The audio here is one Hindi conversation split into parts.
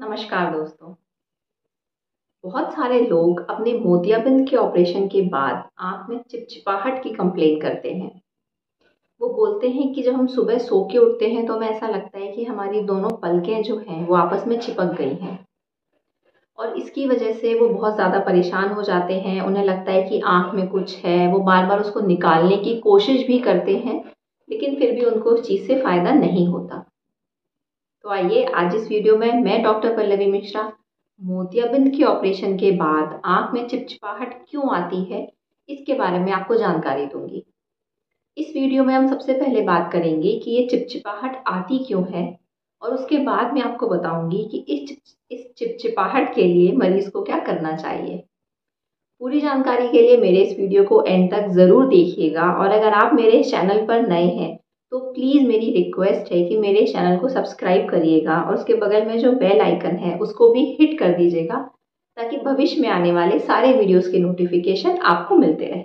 नमस्कार दोस्तों। बहुत सारे लोग अपने मोतियाबिंद के ऑपरेशन के बाद आँख में चिपचिपाहट की कंप्लेन करते हैं। वो बोलते हैं कि जब हम सुबह सो के उठते हैं तो हमें ऐसा लगता है कि हमारी दोनों पलकें जो हैं वो आपस में चिपक गई हैं। और इसकी वजह से वो बहुत ज़्यादा परेशान हो जाते हैं। उन्हें लगता है कि आँख में कुछ है। वो बार बार उसको निकालने की कोशिश भी करते हैं, लेकिन फिर भी उनको उस चीज़ से फ़ायदा नहीं होता। तो आइए, आज इस वीडियो में मैं डॉक्टर पल्लवी मिश्रा, मोतियाबिंद के ऑपरेशन के बाद आँख में चिपचिपाहट क्यों आती है, इसके बारे में आपको जानकारी दूँगी। इस वीडियो में हम सबसे पहले बात करेंगे कि ये चिपचिपाहट आती क्यों है, और उसके बाद मैं आपको बताऊँगी कि इस इस चिपचिपाहट के लिए मरीज़ को क्या करना चाहिए। पूरी जानकारी के लिए मेरे इस वीडियो को एंड तक ज़रूर देखिएगा, और अगर आप मेरे चैनल पर नए हैं तो प्लीज़ मेरी रिक्वेस्ट है कि मेरे चैनल को सब्सक्राइब करिएगा और उसके बगल में जो बेल आइकन है, उसको भी हिट कर दीजिएगा ताकि भविष्य में आने वाले सारे वीडियोस के नोटिफिकेशन आपको मिलते रहे।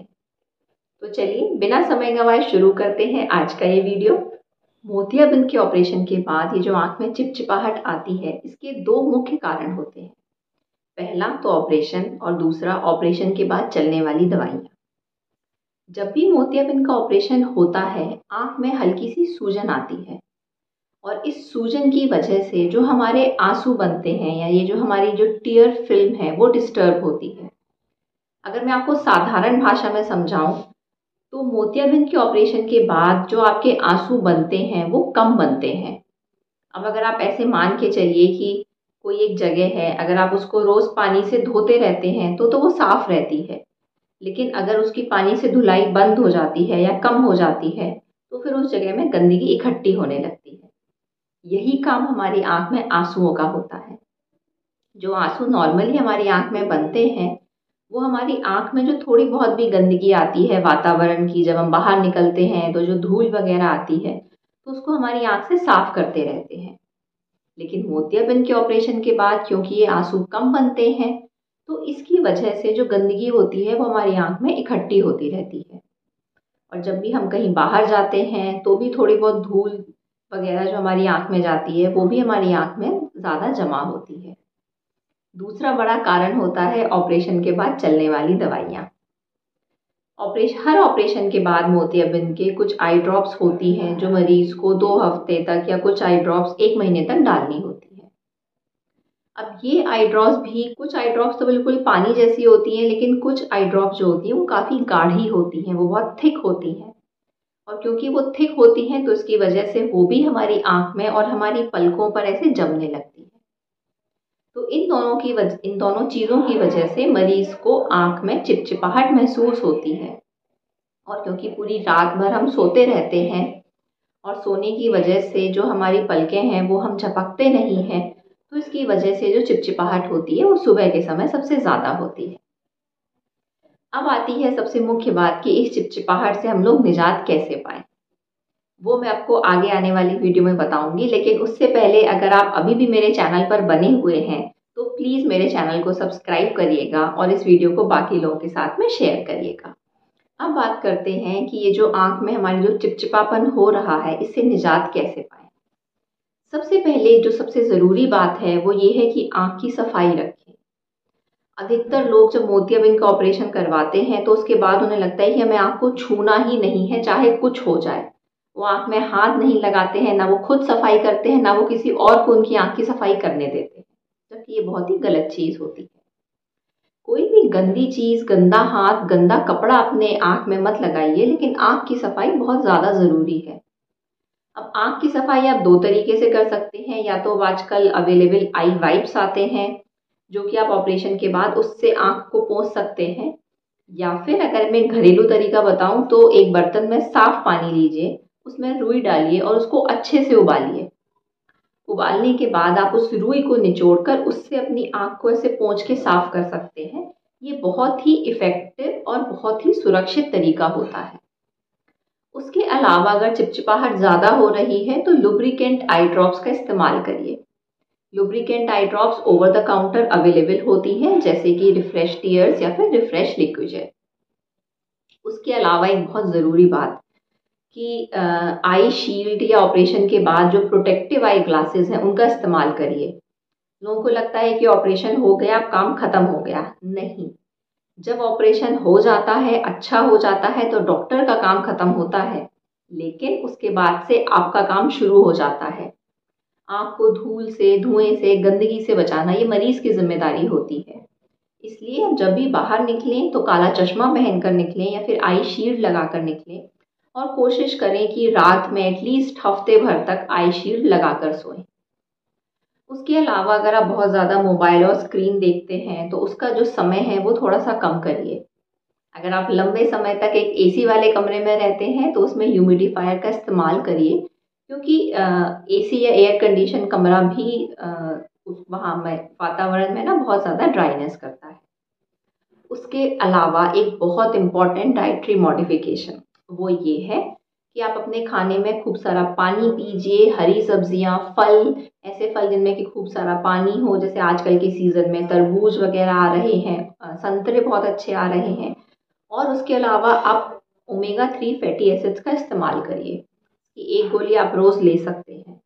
तो चलिए, बिना समय गंवाए शुरू करते हैं आज का ये वीडियो मोतियाबिंद के ऑपरेशन के बाद ये जो आँख में चिपचिपाहट आती है, इसके दो मुख्य कारण होते हैं। पहला तो ऑपरेशन और दूसरा ऑपरेशन के बाद चलने वाली दवाइयाँ। जब भी मोतियाबिंद का ऑपरेशन होता है, आँख में हल्की सी सूजन आती है। और इस सूजन की वजह से जो हमारे आँसू बनते हैं या ये जो हमारी जो टीयर फ़िल्म है, वो डिस्टर्ब होती है। अगर मैं आपको साधारण भाषा में समझाऊं तो मोतियाबिंद के ऑपरेशन के बाद जो आपके आँसू बनते हैं, वो कम बनते हैं। अब अगर आप ऐसे मान के चलिए कि कोई एक जगह है, अगर आप उसको रोज़ पानी से धोते रहते हैं तो तो वो साफ़ रहती है। लेकिन अगर उसकी पानी से धुलाई बंद हो जाती है या कम हो जाती है तो फिर उस जगह में गंदगी इकट्ठी होने लगती है। यही काम हमारी आँख में आंसुओं का होता है। जो आँसू नॉर्मली हमारी आँख में बनते हैं, वो हमारी आँख में जो थोड़ी बहुत भी गंदगी आती है, वातावरण की जब हम बाहर निकलते हैं तो जो धूल वगैरह आती है तो उसको हमारी आँख से साफ़ करते रहते हैं। लेकिन मोतियाबिंद के ऑपरेशन के बाद, क्योंकि ये आँसू कम बनते हैं तो इसकी वजह से जो गंदगी होती है, वो हमारी आँख में इकट्ठी होती रहती है। और जब भी हम कहीं बाहर जाते हैं तो भी थोड़ी बहुत धूल वगैरह जो हमारी आँख में जाती है, वो भी हमारी आँख में ज़्यादा जमा होती है। दूसरा बड़ा कारण होता है ऑपरेशन के बाद चलने वाली दवाइयाँ। ऑपरेशन हर ऑपरेशन के बाद मोतियाबिंद के कुछ आई ड्रॉप्स होती हैं, जो मरीज़ को दो हफ़्ते तक या कुछ आई ड्रॉप्स एक महीने तक डालनी होती अब ये आई ड्रॉप्स भी, कुछ आई ड्रॉप्स तो बिल्कुल पानी जैसी होती हैं, लेकिन कुछ आई ड्रॉप्स जो होती हैं, वो काफ़ी गाढ़ी होती हैं, वो बहुत थिक होती हैं। और क्योंकि वो थिक होती हैं तो इसकी वजह से वो भी हमारी आँख में और हमारी पलकों पर ऐसे जमने लगती है। तो इन दोनों की वजह इन दोनों चीज़ों की वजह से मरीज़ को आँख में चिपचिपाहट महसूस होती है। और क्योंकि पूरी रात भर हम सोते रहते हैं, और सोने की वजह से जो हमारी पलकें हैं, वो हम झपकते नहीं हैं तो इसकी वजह से जो चिपचिपाहट होती है, वो सुबह के समय सबसे ज़्यादा होती है। अब आती है सबसे मुख्य बात कि इस चिपचिपाहट से हम लोग निजात कैसे पाए। वो मैं आपको आगे आने वाली वीडियो में बताऊँगी, लेकिन उससे पहले अगर आप अभी भी मेरे चैनल पर बने हुए हैं तो प्लीज़ मेरे चैनल को सब्सक्राइब करिएगा और इस वीडियो को बाकी लोगों के साथ में शेयर करिएगा। अब बात करते हैं कि ये जो आँख में हमारी जो चिपचिपापन हो रहा है, इससे निजात कैसे पाए। सबसे पहले जो सबसे ज़रूरी बात है, वो ये है कि आँख की सफ़ाई रखें। अधिकतर लोग जब मोतियाबिंद का ऑपरेशन करवाते हैं तो उसके बाद उन्हें लगता है कि हमें आँख को छूना ही नहीं है, चाहे कुछ हो जाए। वो आँख में हाथ नहीं लगाते हैं, ना वो खुद सफ़ाई करते हैं, ना वो किसी और को उनकी आँख की सफ़ाई करने देते हैं, जबकि ये बहुत ही गलत चीज़ होती है। कोई भी गंदी चीज़, गंदा हाथ, गंदा कपड़ा अपने आँख में मत लगाइए, लेकिन आँख की सफ़ाई बहुत ज़्यादा ज़रूरी है। आँख की सफ़ाई आप दो तरीके से कर सकते हैं। या तो आजकल अवेलेबल आई वाइप्स आते हैं, जो कि आप ऑपरेशन के बाद उससे आँख को पोंछ सकते हैं। या फिर अगर मैं घरेलू तरीका बताऊँ तो एक बर्तन में साफ़ पानी लीजिए, उसमें रुई डालिए और उसको अच्छे से उबालिए। उबालने के बाद आप उस रुई को निचोड़ कर उससे अपनी आँख को ऐसे पोंछ के साफ़ कर सकते हैं। ये बहुत ही इफ़ेक्टिव और बहुत ही सुरक्षित तरीका होता है। उसके अलावा अगर चिपचिपाहट ज़्यादा हो रही है तो लुब्रिकेंट आई ड्रॉप्स का इस्तेमाल करिए। Lubricant eye drops over the counter available होती हैं, जैसे कि रिफ्रेश टीयर्स या फिर रिफ्रेश लिक्विड उसके अलावा एक बहुत ज़रूरी बात कि आई शील्ड या ऑपरेशन के बाद जो प्रोटेक्टिव आई ग्लासेस हैं, उनका इस्तेमाल करिए। लोगों को लगता है कि ऑपरेशन हो गया, अब काम खत्म हो गया। नहीं। जब ऑपरेशन हो जाता है अच्छा हो जाता है तो डॉक्टर का काम खत्म होता है, लेकिन उसके बाद से आपका काम शुरू हो जाता है। आपको धूल से, धुएँ से, गंदगी से बचाना ये मरीज़ की ज़िम्मेदारी होती है। इसलिए जब भी बाहर निकलें तो काला चश्मा पहन कर निकलें या फिर आई शील्ड लगा कर निकलें और कोशिश करें कि रात में एटलीस्ट हफ़्ते भर तक आई शील्ड लगा कर सोएँ। उसके अलावा अगर आप बहुत ज़्यादा मोबाइल और स्क्रीन देखते हैं तो उसका जो समय है वो थोड़ा सा कम करिए। अगर आप लंबे समय तक एक एसी वाले कमरे में रहते हैं तो उसमें ह्यूमिडिफायर का इस्तेमाल करिए, क्योंकि एसी या एयर कंडीशन कमरा भी उस, वहाँ में, वातावरण में ना बहुत ज़्यादा ड्राइनेस करता है। उसके अलावा एक बहुत इंपॉर्टेंट डाइट्री मॉडिफिकेशन वो ये है कि आप अपने खाने में खूब सारा पानी पीजिए, हरी सब्ज़ियाँ, फल, ऐसे फल जिनमें कि खूब सारा पानी हो, जैसे आजकल के सीज़न में तरबूज वगैरह आ रहे हैं संतरे बहुत अच्छे आ रहे हैं। और उसके अलावा आप ओमेगा थ्री फैटी एसिड्स का इस्तेमाल करिए एक गोली आप रोज़ ले सकते हैं।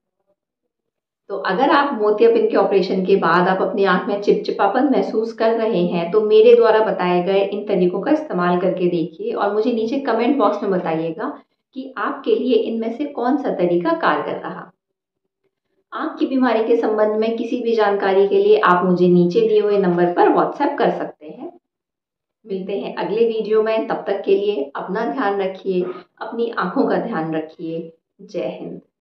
तो अगर आप मोतियाबिंद के ऑपरेशन के बाद आप अपनी आँख में चिपचिपापन महसूस कर रहे हैं तो मेरे द्वारा बताए गए इन तरीकों का इस्तेमाल करके देखिए और मुझे नीचे कमेंट बॉक्स में बताइएगा कि आपके लिए इनमें से कौन सा तरीका कारगर रहा? आँख की बीमारी के संबंध में किसी भी जानकारी के लिए आप मुझे नीचे दिए हुए नंबर पर व्हाट्सएप कर सकते हैं। मिलते हैं अगले वीडियो में। तब तक के लिए अपना ध्यान रखिए, अपनी आँखों का ध्यान रखिए। जय हिंद।